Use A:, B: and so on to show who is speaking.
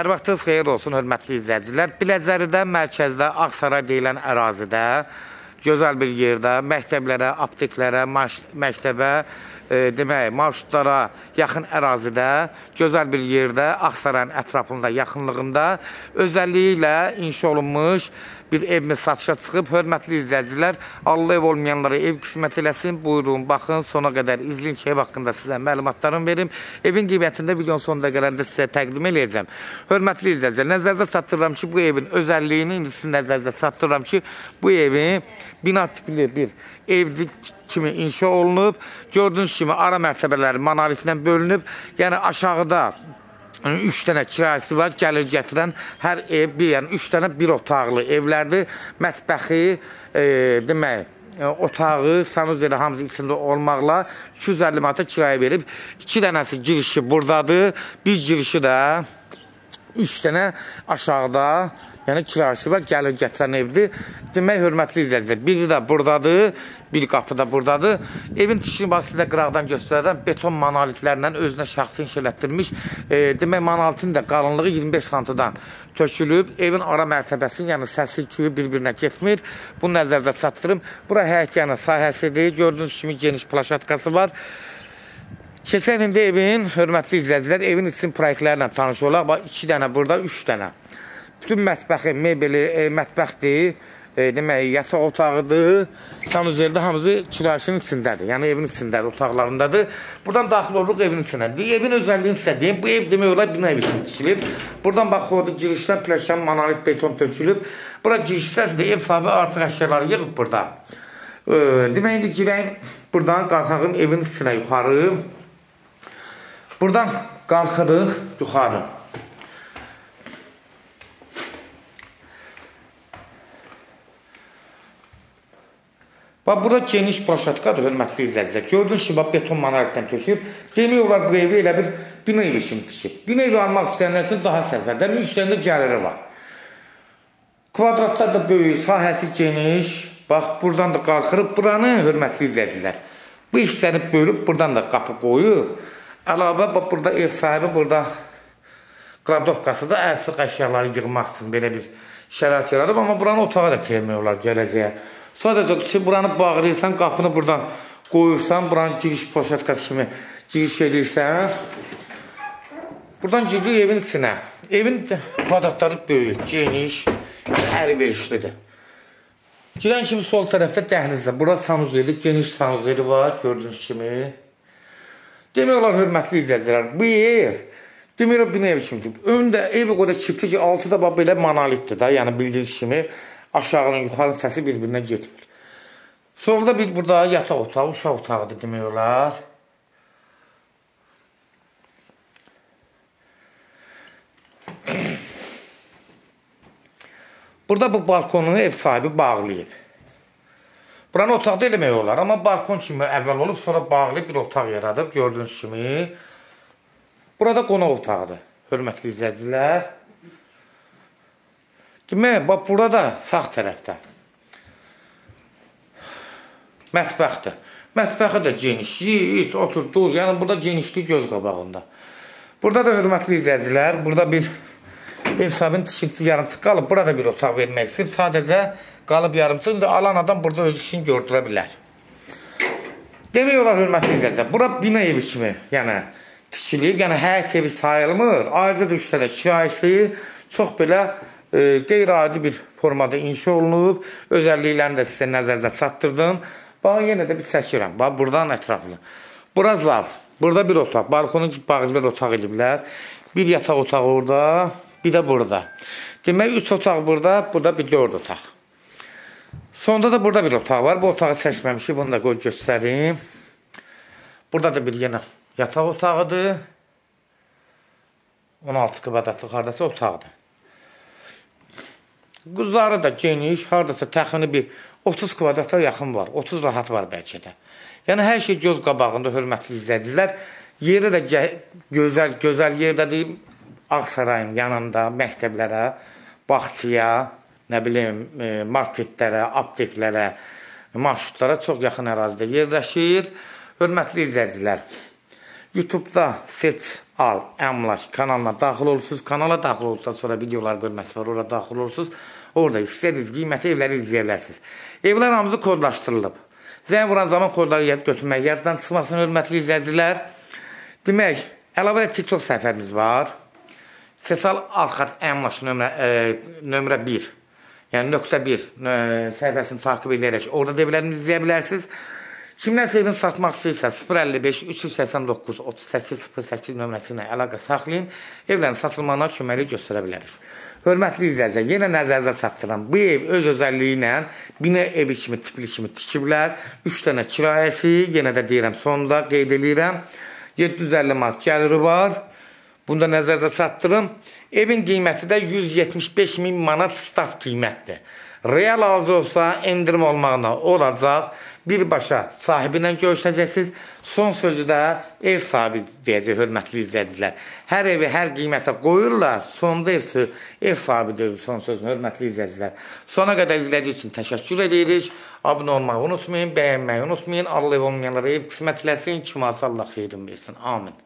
A: Hər vaxtınız xeyir olsun, hörmətli izləyicilər. Biləcəridə, mərkəzdə, Ağsaray deyilən ərazidə, gözəl bir yerdə, məktəblərə, apteklərə, məktəbə, e, demək, marşrutlara yaxın ərazidə, gözəl bir yerdə, Ağsarayın ətrafında, yaxınlığında özəlliyi ilə inşa olunmuş bir evimiz satışa çıxıb. Hörmətli izləyicilər, Allah ev olmayanlara ev qismət eləsin. Buyurun, baxın, sona qədər izləyin ki, ev haqqında sizə məlumatlarımı verim. Evin qiymətində videonun sonunda gələndə sizə təqdim eləyəcəm. Hörmətli izləyicilər, nəzərinizə çatdırıram ki, bu evin özəlliyini indi sizin nəzərinizə çatdırıram ki, bu evin bina tipli bir evli kimi inşa olunub. Gördüyünüz kimi ara mərtəbələri monolitlə bölünüb. Yəni aşağıda üç dənə kirayəsi var, gəlir gətirən hər ev, bir, yəni üç dənə bir otaqlı evlərdir. Mətbəxi, e, demək, e, otağı, sanuzeli hamısı içində olmaqla 250 manata kirayə verib. İki dənəsi girişi buradadır, bir girişi də üç dənə aşağıda Yəni kirayəsi var, gəlir gətirən evdir. Demək, hörmətli izləyicilər, biri də buradadır, bir qapı da buradadır. Evin tikini bax sizə qıraqdan göstərərəm. Beton monolitlərlə özünə şəxsi inşa elətdirmiş. E, demək, monolitin də qalınlığı 25 santıdan tökülüb. Evin ara mərtəbəsinin, yəni səsi küyü bir-birinə getmir. Bunu nəzərdə çatdırım. Bura həyət yəni sahəsidir. Gördüyünüz kimi geniş plaşatkası var. Keçən indi evin, hörmətli izləyicilər, evin için proyektlərlə tanış olaq. Bax, iki dənə burada, üç dənə. Bütün mətbəxi, mebeli, e, mətbəxdir, e, demək, yataq otağıdır. Sanuzerdə hamısı kirayəsinin içindədir. Yəni evin içindədir, otaqlarındadır. Buradan daxil oluruq evin içinə. Evin özəlliyini sizə deyim. Bu ev demək olar bina evi kimi tikilib. Buradan bax, orada girişdən pləkan, monolit beton tökülüb. Bura girişsəz də ev sahibi artıq əşyaları yığıb burada. E, demək, indi girəyim, buradan qalxağım evin içinə yuxarı. Buradan qalxırıq yuxarı. Bax, bura geniş plaşatkadır, hörmətli izləyicilər. Gördünüz ki, bax, beton monolitdən tökülüb. Demək olar, bu evi elə bir bina evi kimi tikib. Bina evi almaq istəyənlər üçün daha sərfərdər. İşlərində gəliri var. Kvadratlar da böyük, sahəsi geniş. Bax, buradan da qalxırıb. Buranı, hörmətli izləyicilər, bu hissəni bölüb, buradan da qapı qoyub. Əlavə, burada ev sahibi, burada qradovkası da ərsiq əşyaları yığmaq üçün belə bir şərait yaradıb. Amma buranı otağa da çevirmək olar gələcəyə. Sadəcə ki, buranı bağlayırsan, qapını buradan qoyursan, buranın giriş poşetkası kimi giriş edirsən. Buradan giririk evin içinə. Evin kvadratları böyük, geniş, əlverişlidir. Girən kimi sol tərəfdə dəhlizdə. Bura sanuzeli, geniş sanuzeli var, gördüyünüz kimi. Demək olar, hörmətli izləyicilər, bu ev demək olar, bina ev kimi. Öndə ev o qədər kipdir ki, altı da belə monolitdir da, yəni bildiyiniz kimi aşağının, yuxarının səsi bir-birinə getmir. Solda bir burada yataq otağı, uşaq otağıdır demək olar. Burada bu balkonu ev sahibi bağlayıb. Buranı otaqda eləmək olar, amma balkon kimi əvvəl olub, sonra bağlayıb bir otaq yaradıb, gördüyünüz kimi. Burada qonaq otağıdır, hörmətli izləyicilər. Demək, bax, burada sağ tərəfdə mətbəxdir. Mətbəxi də geniş, iç, otur, dur. Yəni, burada genişlik göz qabağında. Burada da hörmətli izləyicilər, burada bir ev sahibinin tikintisi yarımçıq qalıb. Burada bir otaq vermək istəyib. Sadəcə qalıb yarımçıq. İndi alan adam burada öz işini gördürə bilər. Demək olar, hörmətli izləyicilər, bura bina evi kimi, yəni, tikilib. Yəni, həyət evi sayılmır. Ayrıca da üstədə kirayəsi çox belə e, qeyri-adi bir formada inşa olunub. Özəlliklərini də sizə nəzərinizə çatdırdım. Bax, yenə də bir çəkirəm. Bax, buradan ətraflı. Bura zav. Burada bir otaq. Balkonu bağlı bir otaq ediblər. Bir yataq otağı orada, bir də burada. Demək, üç otaq burada, burada bir dörd otaq. Sonda da burada bir otaq var. Bu otağı çəkməmişik. Bunu da qoy göstərim. Burada da bir yenə yataq otağıdır. 16 kvadratlıq hardasa otaqdır. Quzarı da geniş, haradasa təxmini bir 30 kvadrata yaxın var. 30 rahat var bəlkə də. Yəni hər şey göz qabağında hörmətli izləyicilər. Yeri də gözəl, gözəl yerdədir. Ağsarayın yanında məktəblərə, bağçaya, nə bilim, e, marketlərə, apteklərə, marşrutlara çox yaxın ərazidə yerləşir. Hörmətli izləyicilər, YouTube-da seç al, əmlak kanalına daxil olursunuz. Kanala daxil olduqdan sonra videolar bölməsi var, ora daxil olursunuz. Orada istədiyiniz qiyməti evləri izləyə bilərsiniz. Evlər hamısı kodlaşdırılıb. Zəng vuran zaman kodları yad götürmək yaddan çıxmasın, hörmətli izləyicilər. Demək, əlavə TikTok səhifəmiz var. Sesal Arxat əmlak nömrə, e, nömrə 1. Yəni nöqtə 1 e, səhifəsini takib edərək orada da evlərimizi izləyə bilərsiniz. Kimlərsə evini satmaq istəyirsə 055 389 38 08 nömrəsi ilə əlaqə saxlayın. Evlərin satılmağına köməklik göstərə bilərik. Hörmətli izləyicilər, yenə nəzərinizə çatdırıram. Bu ev öz özəlliyi ilə bina evi kimi, tipli kimi tikiblər. 3 dənə kirayəsi, yenə də deyirəm, sonunda qeyd edirəm. 750 manat gəliri var. Bunu da nəzərinizə çatdırım. Evin qiyməti də 175 min manat start qiymətdir. Real alıcı olsa endirim olmağına olacaq birbaşa sahibi ilə görüşəcəksiniz. Son sözü də ev sahibi deyəcək, hörmətli izləyicilər. Hər evi hər qiymətə qoyurlar, sonda ev, ev sahibi deyir son sözünü, hörmətli izləyicilər. Sona qədər izlədiyi üçün təşəkkür edirik. Abunə olmağı unutmayın, bəyənməyi unutmayın. Allah ev olmayanlara ev qismət eləsin, kim Allah xeyrin versin. Amin.